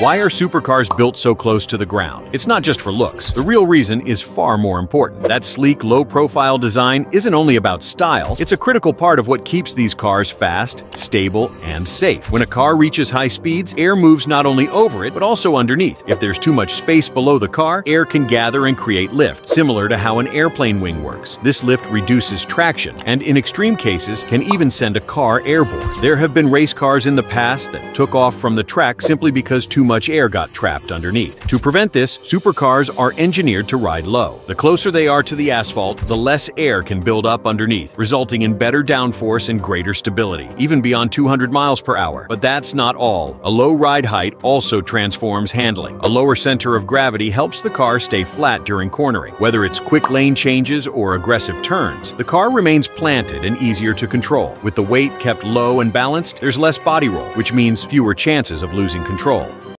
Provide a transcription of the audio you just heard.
Why are supercars built so close to the ground? It's not just for looks. The real reason is far more important. That sleek, low-profile design isn't only about style, it's a critical part of what keeps these cars fast, stable, and safe. When a car reaches high speeds, air moves not only over it, but also underneath. If there's too much space below the car, air can gather and create lift, similar to how an airplane wing works. This lift reduces traction, and in extreme cases, can even send a car airborne. There have been race cars in the past that took off from the track simply because too much air got trapped underneath. To prevent this, supercars are engineered to ride low. The closer they are to the asphalt, the less air can build up underneath, resulting in better downforce and greater stability, even beyond 200 miles per hour. But that's not all. A low ride height also transforms handling. A lower center of gravity helps the car stay flat during cornering. Whether it's quick lane changes or aggressive turns, the car remains planted and easier to control. With the weight kept low and balanced, there's less body roll, which means fewer chances of losing control.